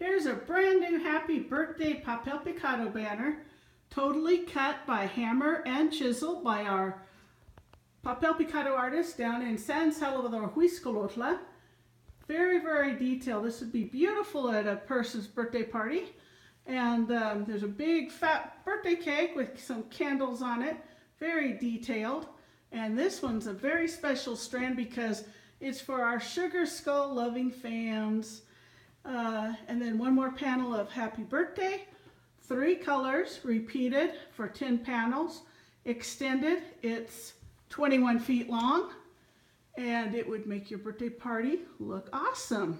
Here's a brand new happy birthday Papel Picado banner, totally cut by hammer and chisel by our Papel Picado artist down in San Salvador, Huixcolotla. Very, very detailed. This would be beautiful at a person's birthday party. And um, there's a big fat birthday cake with some candles on it. Very detailed. And this one's a very special strand because it's for our Sugar Skull loving fans. Uh, then one more panel of happy birthday. Three colors repeated for 10 panels. Extended, it's 21 feet long. And it would make your birthday party look awesome.